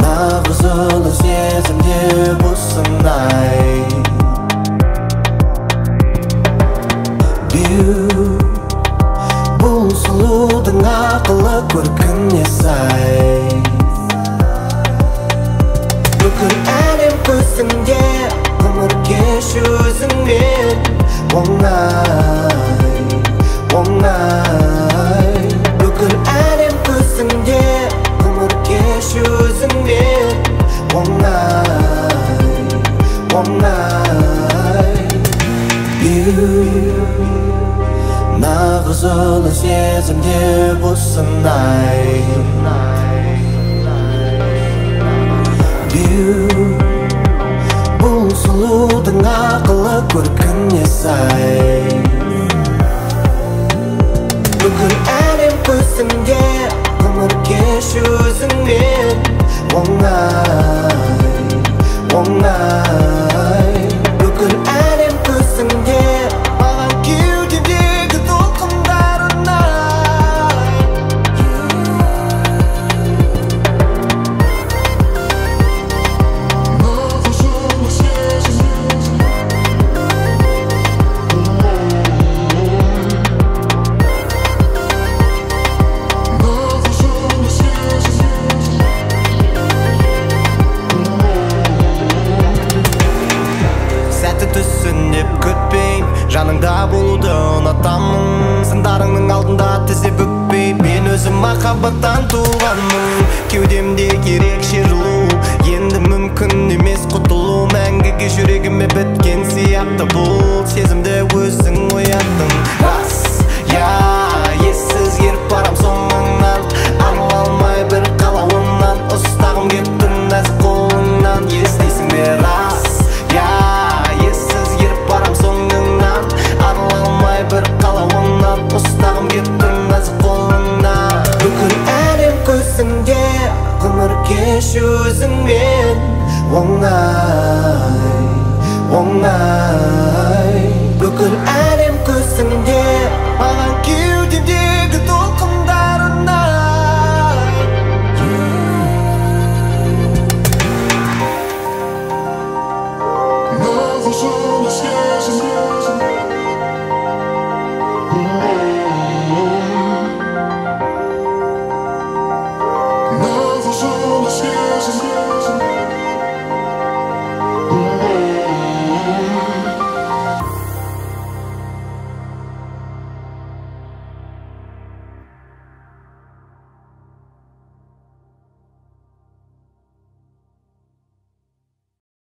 Нағыз ұлы сезімде Беу бұл сұлудың ақылы көркіне сай бүкіл әлем көзінде ғұмыр кешу өзіңмен оңай оңай нағыз ұлы сезімде осындай Беу бұл сұлудың ақылы көркіне сай бүкіл әлем көзінде ғұмыр кешу өзіңмен оңай сындарыңның алдында тізе бүкпей мен өзім махаббаттан туғанмын. Кеудемде ерекше жылу енді мүмкін емес құтылу мәңгіге жүрегіме біткен сияқты бұл сезімді өзің көзінде ғұмыр кешу өзіңмен оңай оңай